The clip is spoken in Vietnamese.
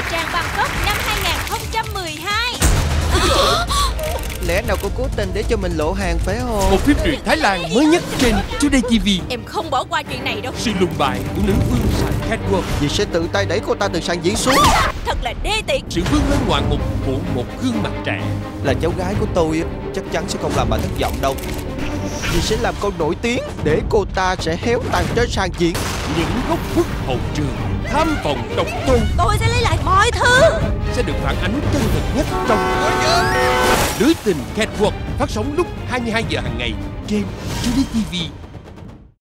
thời trang Bangkok năm 2012 Lẽ nào cô cố tình để cho mình lộ hàng phải không? Một phim truyện Thái Lan mới nhất trên Today TV Em không bỏ qua chuyện này đâu. Sự lùng bại của nữ vương sàn catwalk. Dì sẽ tự tay đẩy cô ta từ sàn diễn xuống. Thật là đê tiện. Sự vươn lên ngoạn mục của một gương mặt trẻ. Là cháu gái của tôi Chắc chắn sẽ không làm bà thất vọng đâu Dì sẽ làm cô nổi tiếng Để cô ta sẽ héo tàn trên sàn diễn Những góc khuất hậu trường Tham vọng độc tôn Tôi sẽ lấy lại mọi thứ. Sẽ được phản ánh chân thực nhất trong Lưới tình catwalk phát sóng lúc 22 giờ hàng ngày trên Today TV